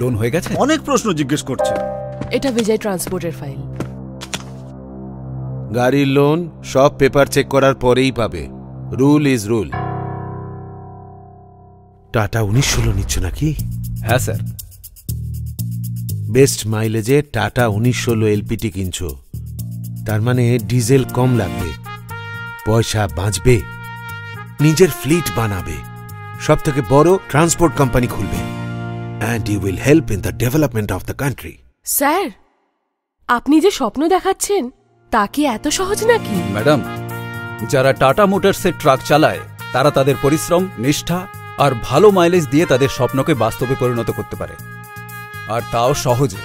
Loan হয়ে গেছে? অনেক প্রশ্ন জিজ্ঞেস করছে। এটা বিজয় ট্রান্সপোর্টের ফাইল। গাড়ির লোন সব পেপার চেক করার পরেই পাবে। রুল ইজ রুল টাটা উনিশ ষোলো নিচ্ছ নাকি? হ্যাঁ স্যার। বেস্ট মাইলেজে টাটা উনিশ ষোলো এলপিটি কিনছো। তার মানে ডিজেল কম লাগবে। পয়সা বাঁচবে। নিজের ফ্লিট বানাবে। সব থেকে বড় ট্রান্সপোর্ট কোম্পানি খুলবে। And you will help in the development of the country sir আপনি যে স্বপ্ন দেখাচ্ছেন তা কি এত সহজ নাকি? ম্যাডাম যারা টাটা মোটরসের ট্রাক চালায় তারা তাদের পরিশ্রম নিষ্ঠা আর ভালো মাইলেজ দিয়ে তাদের স্বপ্নকে বাস্তবে পরিণত করতে পারে। আর তাও সহজে।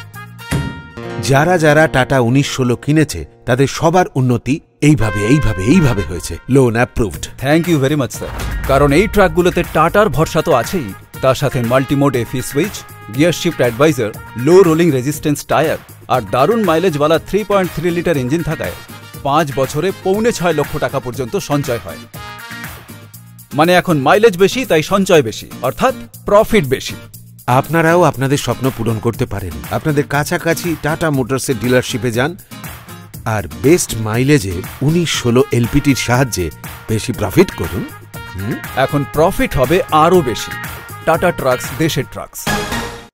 যারা যারা টাটা উনিশ ষোলো কিনেছে তাদের সবার উন্নতি এইভাবে এইভাবে এইভাবে হয়েছে। Loan approved thank you very much sir কারণ এই ট্রাকগুলোতে টাটার ভরসা তো আছেই। তার সাথে multimode এফি switch gear shift advisor low rolling resistance tyre আর দারুণ মাইলেজওয়ালা three point three litre engine থাকায় পাঁচ বছরে পৌনে ছয় লক্ষ টাকা পর্যন্ত সঞ্চয় হয়। মানে এখন মাইলেজ বেশি তাই সঞ্চয় বেশি অর্থাৎ প্রফিট বেশি। আপনারাও আপনাদের স্বপ্ন পূরণ করতে পারেন। আপনাদের কাছাকাছি টাটা মোটরসের ডিলারশিপে যান। আর বেস্ট মাইলেজে উনিশ ষোলো এলপিটির সাহায্যে বেশি প্রফিট করুন। এখন প্রফিট হবে আরও বেশি। टाटा ट्रक्स देशे ट्रक्स।